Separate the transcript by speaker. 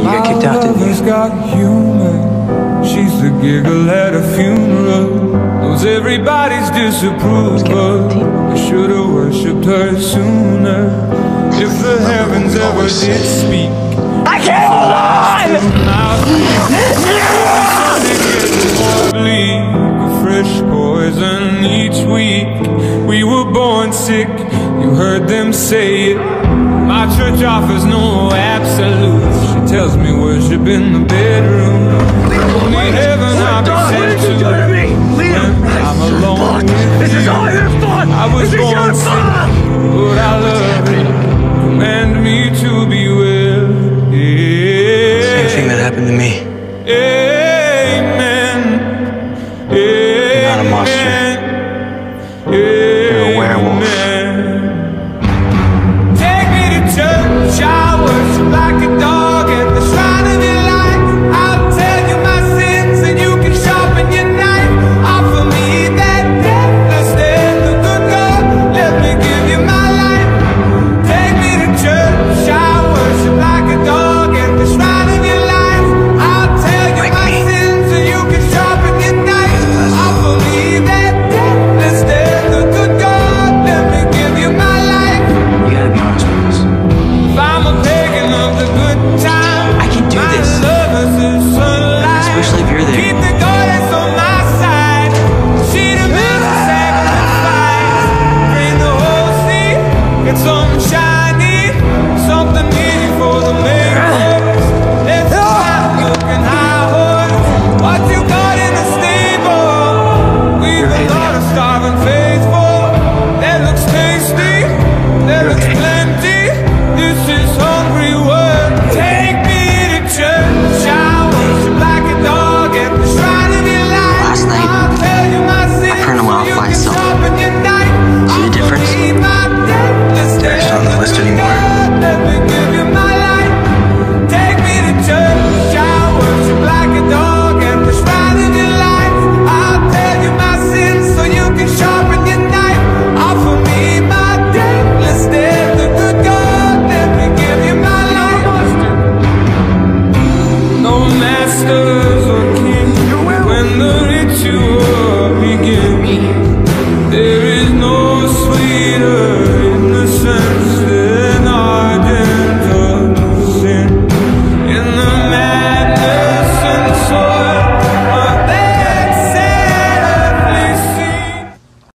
Speaker 1: you got kicked out, didn't you?
Speaker 2: got human. She's the giggle at a funeral. Knows everybody's disapproval. I should've worshipped her sooner. If the heavens ever did speak.
Speaker 3: I can't hold on!
Speaker 2: Fresh poison each week. We were born sick. You heard them say it. My church offers no absolutes. Tells me worship in the bedroom. Only heaven I'll be sent to. When I'm alone with you. I was born sick, but I masters or kings when the ritual begins.